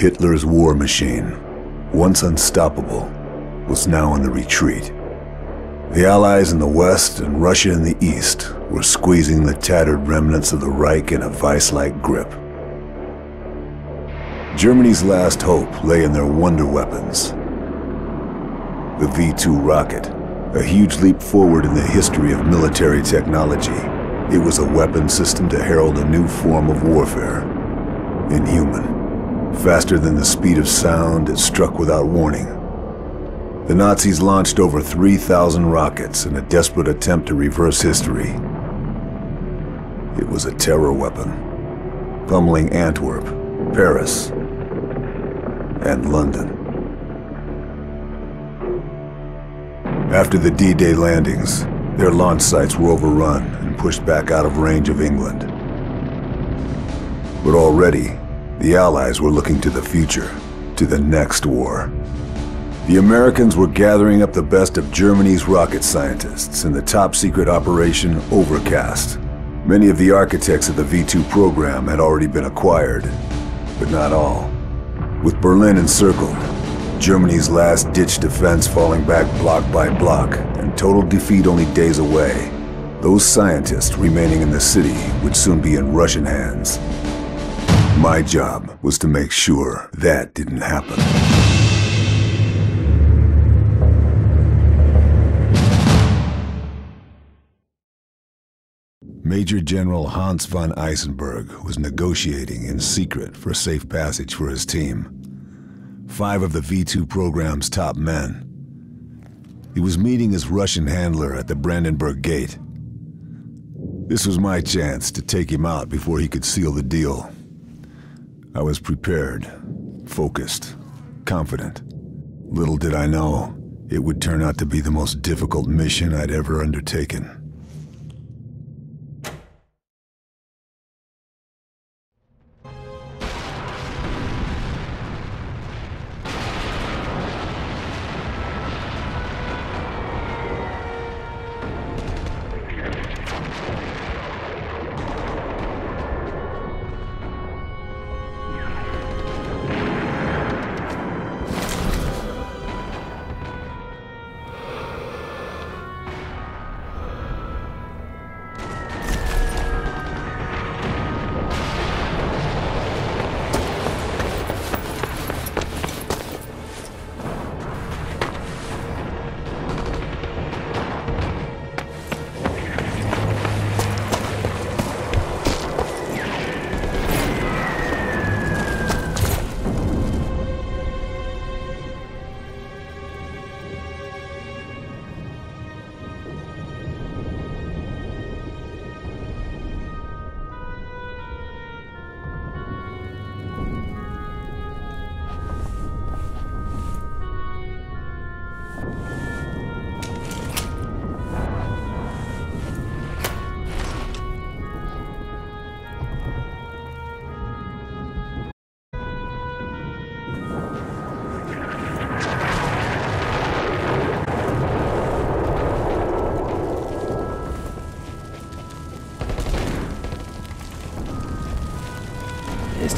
Hitler's war machine, once unstoppable, was now in the retreat. The Allies in the west and Russia in the east were squeezing the tattered remnants of the Reich in a vice-like grip. Germany's last hope lay in their wonder weapons. The V-2 rocket, a huge leap forward in the history of military technology. It was a weapon system to herald a new form of warfare. Inhuman. Faster than the speed of sound, it struck without warning. The Nazis launched over 3,000 rockets in a desperate attempt to reverse history. It was a terror weapon, pummeling Antwerp, Paris, and London. After the D-Day landings, their launch sites were overrun and pushed back out of range of England. But already, the Allies were looking to the future, to the next war. The Americans were gathering up the best of Germany's rocket scientists in the top-secret Operation Overcast. Many of the architects of the V-2 program had already been acquired, but not all. With Berlin encircled, Germany's last-ditch defense falling back block by block, and total defeat only days away, those scientists remaining in the city would soon be in Russian hands. My job was to make sure that didn't happen. Major General Hans von Eisenberg was negotiating in secret for safe passage for his team. Five of the V-2 program's top men. He was meeting his Russian handler at the Brandenburg Gate. This was my chance to take him out before he could seal the deal. I was prepared, focused, confident. Little did I know, it would turn out to be the most difficult mission I'd ever undertaken.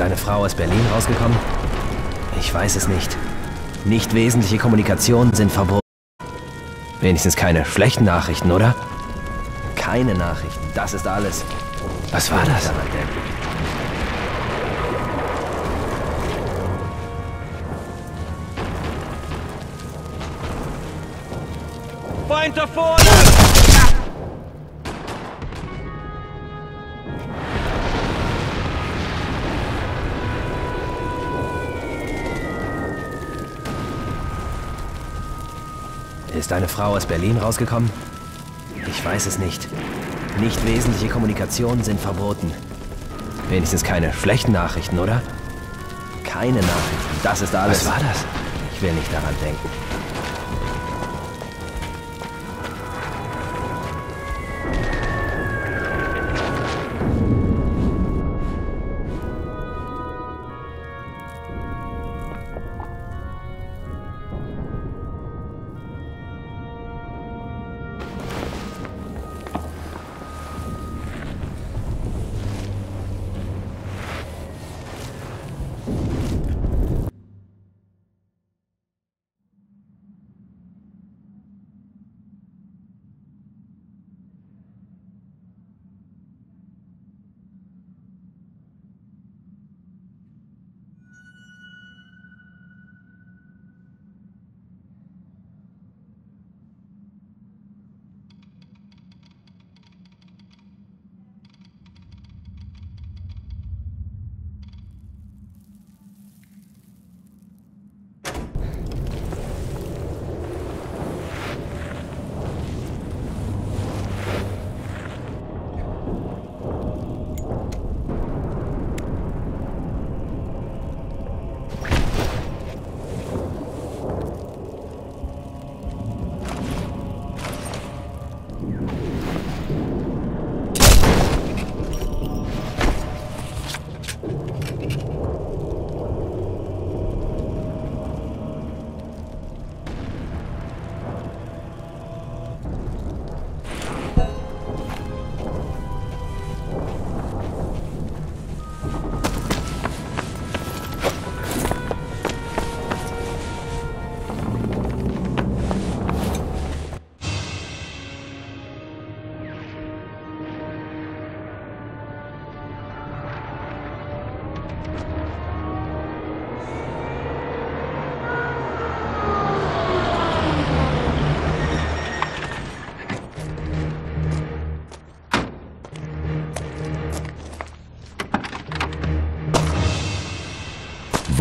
Eine Frau aus Berlin rausgekommen? Ich weiß es nicht. Nicht wesentliche Kommunikationen sind verboten. Wenigstens keine schlechten Nachrichten, oder? Keine Nachrichten, das ist alles. Was war das? Feind da vorne! Ist eine Frau aus Berlin rausgekommen? Ich weiß es nicht. Nicht wesentliche Kommunikationen sind verboten. Wenigstens keine schlechten Nachrichten, oder? Keine Nachrichten, das ist alles. Was war das? Ich will nicht daran denken.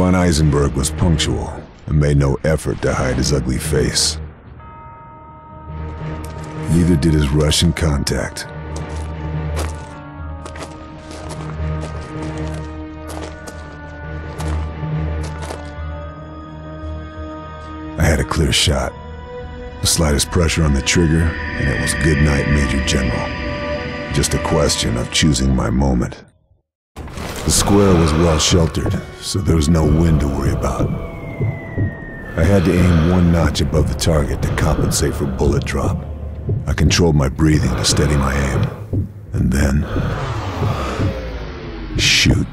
Von Eisenberg was punctual and made no effort to hide his ugly face. Neither did his Russian contact. I had a clear shot. The slightest pressure on the trigger, and it was good night, Major General. Just a question of choosing my moment. The square was well sheltered, so there was no wind to worry about. I had to aim one notch above the target to compensate for bullet drop. I controlled my breathing to steady my aim. And then... Shoot.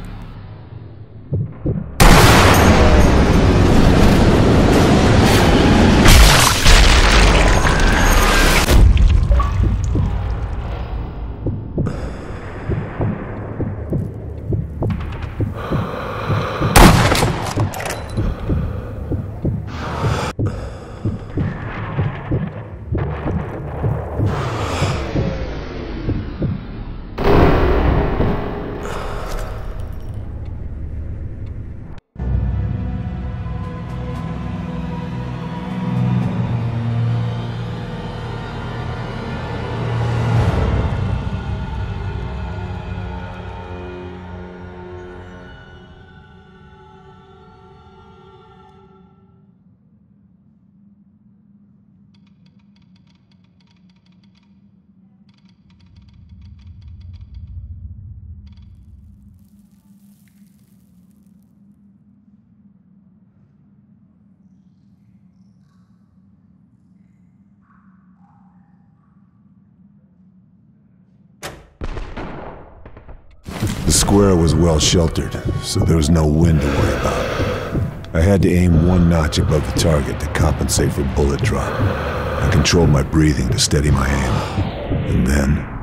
The square was well sheltered, so there was no wind to worry about. I had to aim one notch above the target to compensate for bullet drop. I controlled my breathing to steady my aim. And then...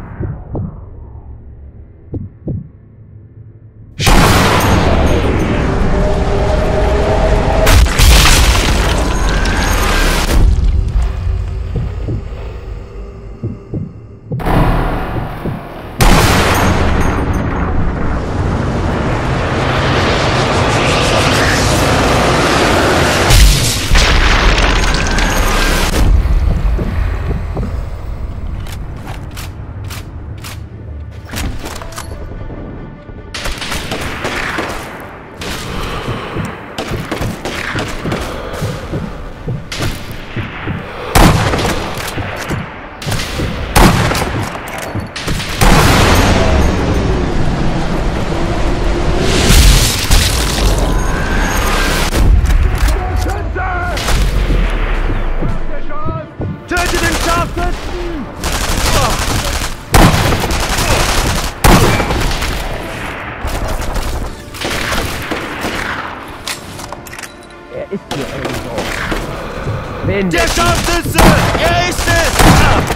Wen? Der Scharfschütze! Er ist es!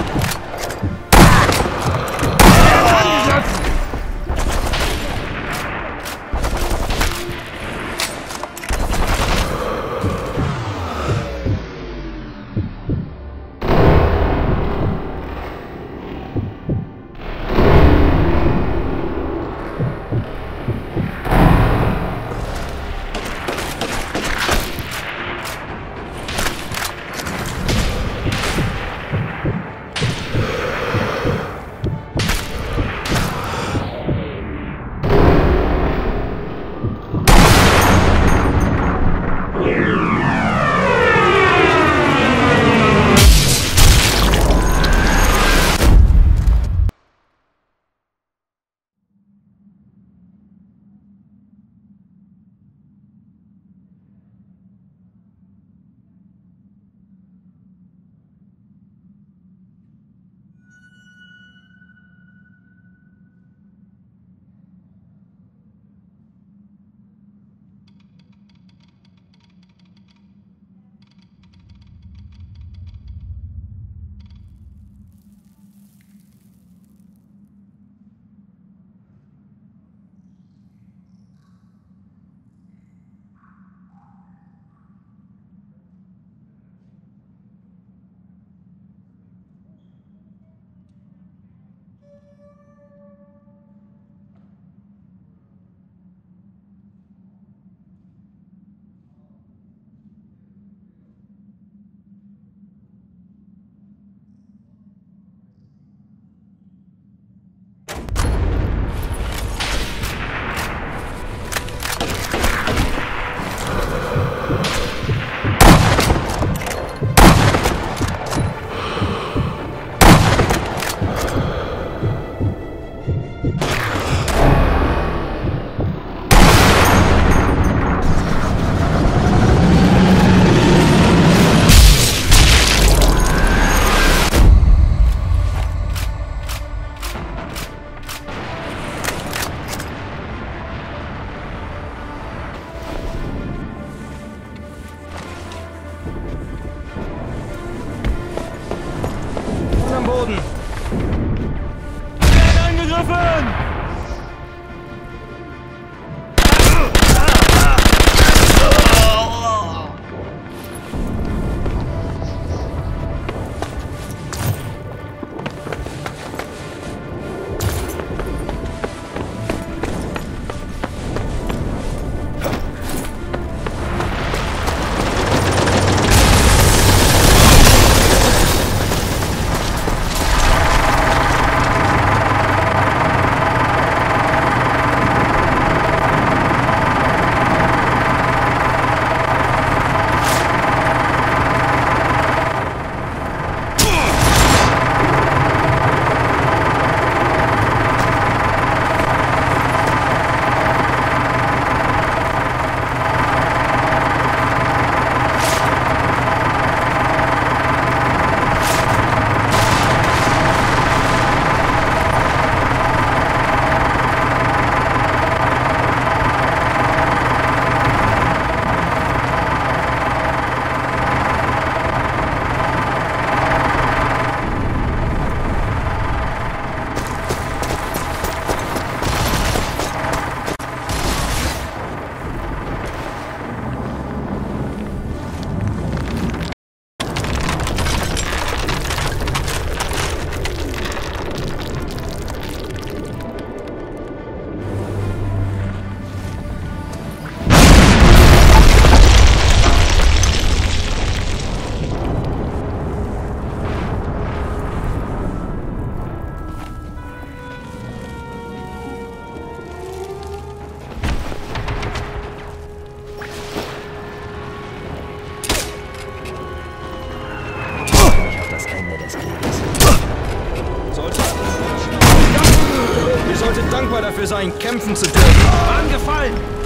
Dafür sein, kämpfen zu dürfen. Angefallen!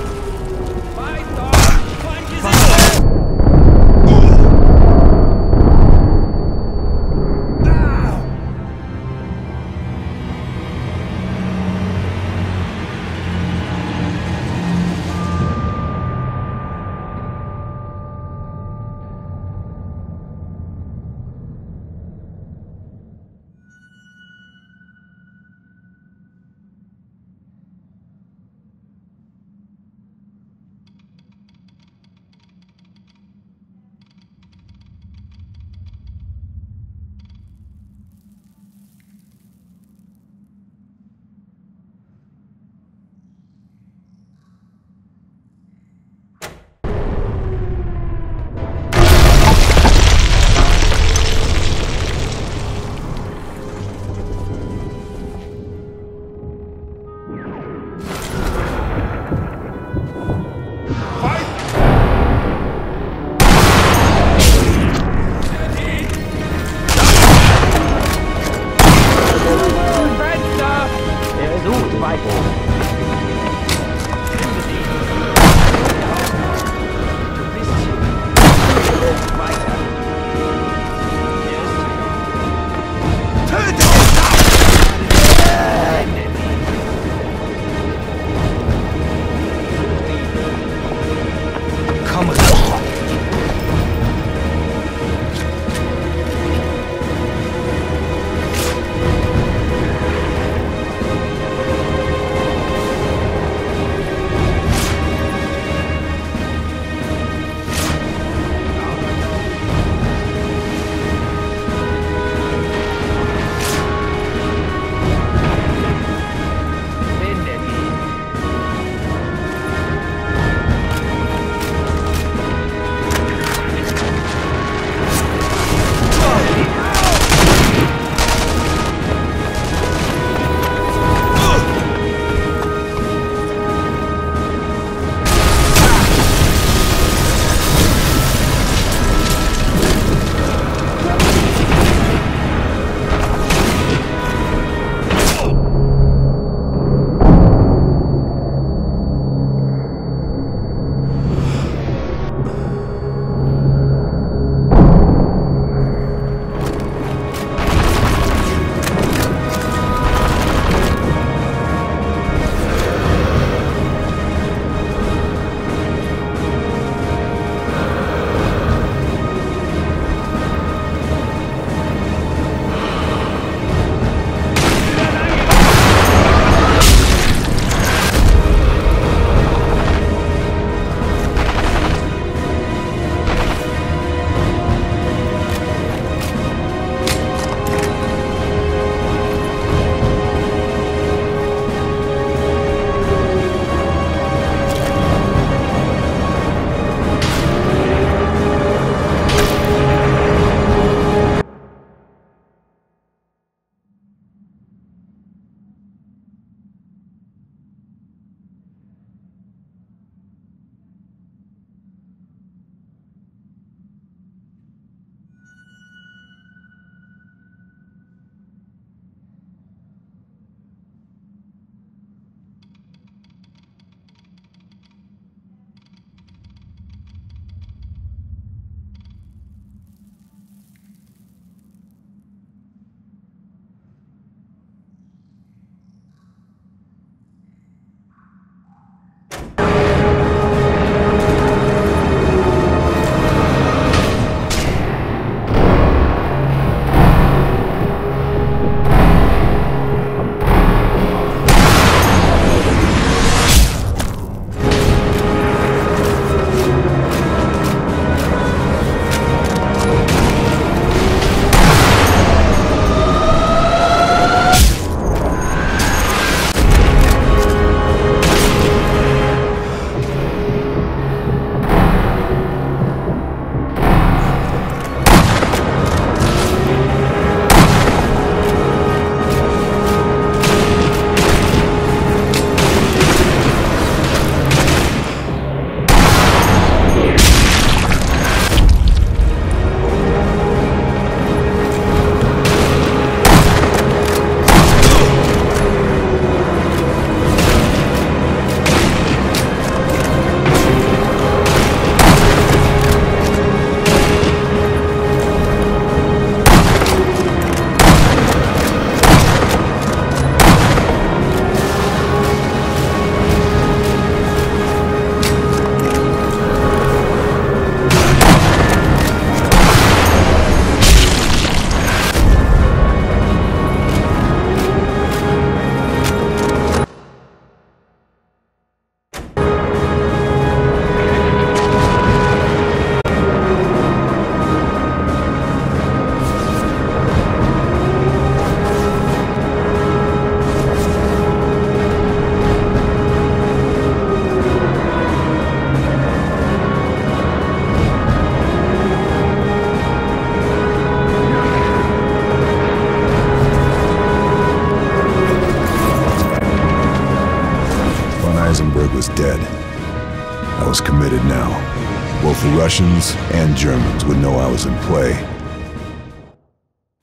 Russians and Germans would know I was in play.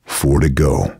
Four to go.